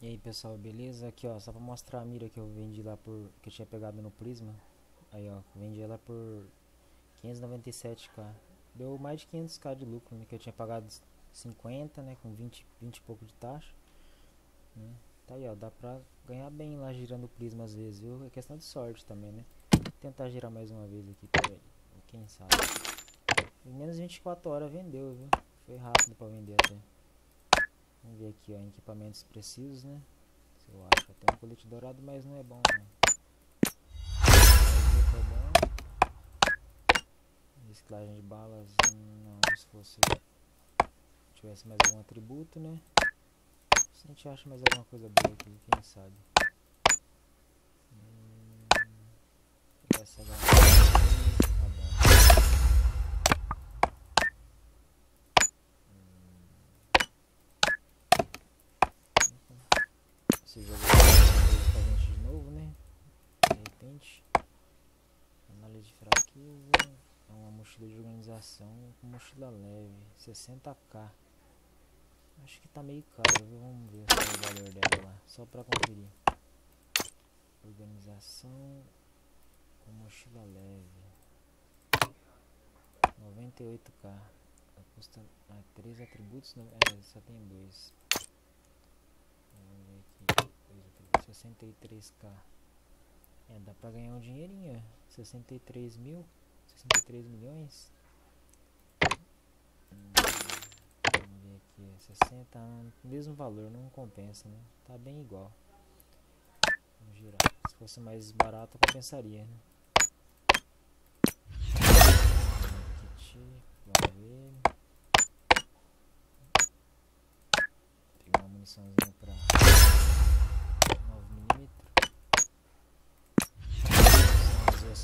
E aí pessoal, beleza? Aqui ó, só pra mostrar a mira que eu vendi lá por. que eu tinha pegado no Prisma. Aí ó, vendi ela por 597k. Deu mais de 500k de lucro, né? Que eu tinha pagado 50, né? Com 20, 20 e pouco de taxa. Né? Tá aí ó, dá pra ganhar bem lá girando o Prisma às vezes, viu? É questão de sorte também, né? Vou tentar girar mais uma vez aqui, peraí. Quem sabe? Em menos de 24 horas vendeu, viu? Foi rápido pra vender até. Vamos ver aqui, ó, equipamentos precisos, né? Eu acho até um colete dourado, mas não é bom, não. É. Reciclagem de balas, não, se fosse... Tivesse mais algum atributo, né? Se a gente acha mais alguma coisa boa aqui, quem sabe. Esse jogo pra gente de novo, né? De repente. Análise de fraqueza. É uma mochila de organização com mochila leve. 60k. Acho que tá meio caro, viu? Vamos ver só o valor dela lá. Só pra conferir. Organização com mochila leve. 98k. Custa ah, 3 atributos, não, é, só tem dois. 63k. É, dá pra ganhar um dinheirinho. 63 mil. 63 milhões. Vamos ver aqui. 60. Mesmo valor, não compensa, né? Tá bem igual. Vamos girar. Se fosse mais barato, compensaria, né? Ver. Pegar uma muniçãozinha pra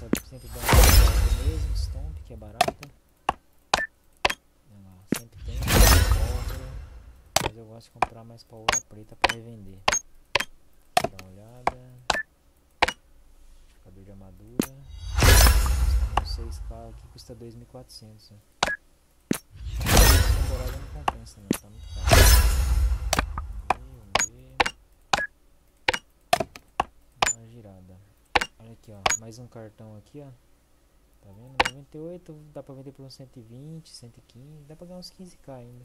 Só sempre dá uma mesmo, stomp, que é barata. Sempre tem pólvora, mas eu gosto de comprar mais pólvora preta para revender. Dá uma olhada. Cabelo de armadura. Custa 6k aqui, custa 2.400. Temporada não compensa, não, tá muito caro. Aqui, ó. Mais um cartão aqui, ó. Tá vendo? 98 dá pra vender por uns 120, 115. Dá pra ganhar uns 15k ainda.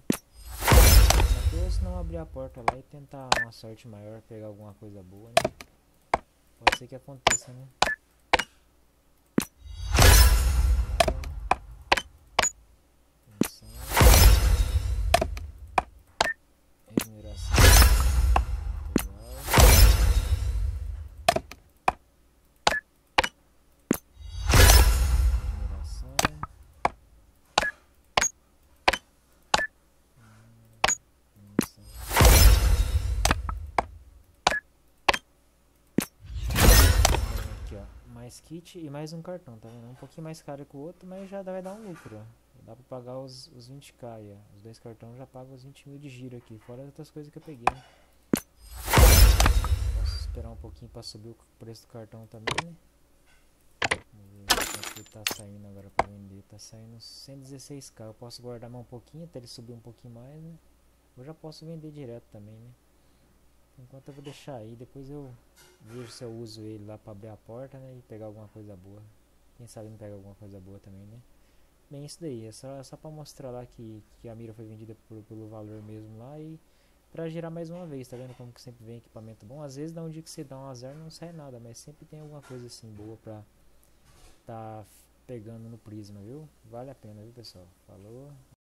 Se não abrir a porta lá e tentar uma sorte maior, pegar alguma coisa boa, né? Pode ser que aconteça, né? Mais kit e mais um cartão, tá vendo? Um pouquinho mais caro que o outro, mas já vai dar um lucro. Dá pra pagar os, os 20k aí, ó. Os dois cartões já pagam os 20 mil de giro aqui, fora as outras coisas que eu peguei? Posso esperar um pouquinho pra subir o preço do cartão também, né? Tá saindo agora pra vender. Tá saindo 116k. Eu posso guardar mais um pouquinho até ele subir um pouquinho mais, né? Eu já posso vender direto também, né? Enquanto eu vou deixar aí, depois eu vejo se eu uso ele lá para abrir a porta, né? E pegar alguma coisa boa. Quem sabe não pega alguma coisa boa também, né? Bem, isso daí, é só, só pra mostrar lá que, que a mira foi vendida por, pelo valor mesmo lá e pra girar mais uma vez, tá vendo como que sempre vem equipamento bom? Às vezes dá um dia que você dá um azar não sai nada, mas sempre tem alguma coisa assim boa pra tá pegando no prisma, viu? Vale a pena, viu pessoal? Falou!